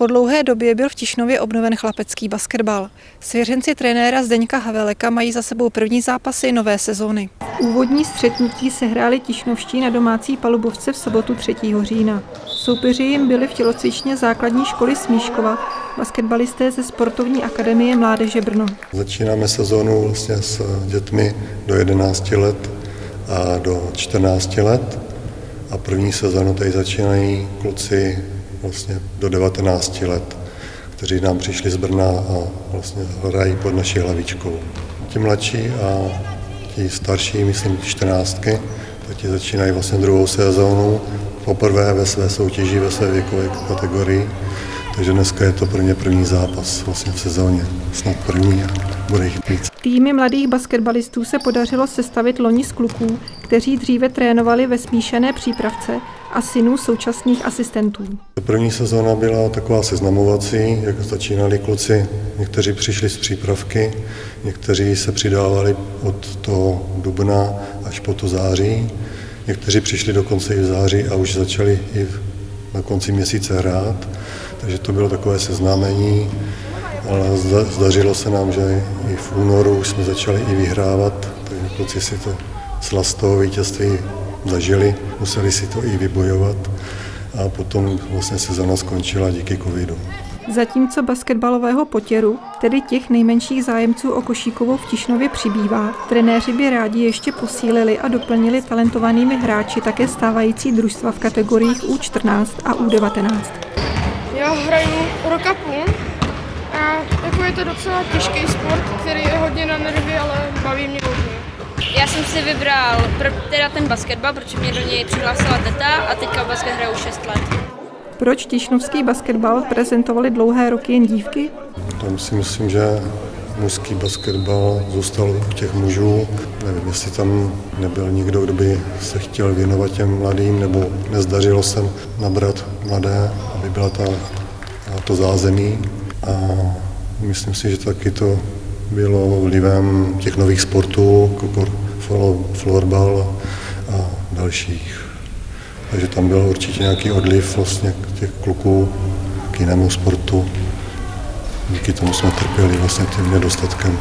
Po dlouhé době byl v Tišnově obnoven chlapecký basketbal. Svěřenci trenéra Zdeňka Haveleka mají za sebou první zápasy nové sezóny. Úvodní střetnutí se hráli Tišnovští na domácí palubovce v sobotu 3. října. Soupeři jim byli v tělocvičně základní školy Smíškova, basketbalisté ze sportovní akademie Mládeže Brno. Začínáme sezónu vlastně s dětmi do 11 let a do 14 let a první sezónu tady začínají kluci vlastně do 19 let, kteří nám přišli z Brna a vlastně hrají pod naší hlavičkou. Ti mladší a ti starší, myslím 14, tak ti začínají vlastně druhou sezónu, poprvé ve své soutěži, ve své věkové kategorii. Takže dneska je to pro ně první zápas vlastně v sezóně, snad první bude jich víc. Týmy mladých basketbalistů se podařilo sestavit loni z kluků, kteří dříve trénovali ve smíšené přípravce a synů současných asistentů. První sezóna byla taková seznamovací, jak začínali kluci. Někteří přišli z přípravky, někteří se přidávali od toho dubna až po to září, někteří přišli dokonce i v září a už začali i na konci měsíce hrát. Takže to bylo takové seznámení, ale zdařilo se nám, že i v únoru už jsme začali i vyhrávat, takže kluci si to z toho vítězství zažili, museli si to i vybojovat a potom vlastně sezona skončila díky covidu. Zatímco basketbalového potěru, tedy těch nejmenších zájemců o Košíkovou v Tišnově přibývá, trenéři by rádi ještě posílili a doplnili talentovanými hráči také stávající družstva v kategoriích U14 a U19. Já hraju rok a půl a jako je to docela těžký sport, který je hodně na nervy, ale baví mě hodně. Já jsem si vybral teda ten basketbal, protože mě do něj přihlásila teta a teďka basket hraju 6 let. Proč Tišnovský basketbal prezentovali dlouhé roky jen dívky? Tam si myslím, že mužský basketbal zůstal u těch mužů. Nevím, jestli tam nebyl nikdo, kdo by se chtěl věnovat těm mladým, nebo nezdařilo se nabrat mladé, aby byla ta, to zázemí. A myslím si, že taky to bylo vlivem těch nových sportů, jako florbal a dalších. Takže tam byl určitě nějaký odliv vlastně těch kluků k jinému sportu. Díky tomu jsme trpěli vlastně tím nedostatkem.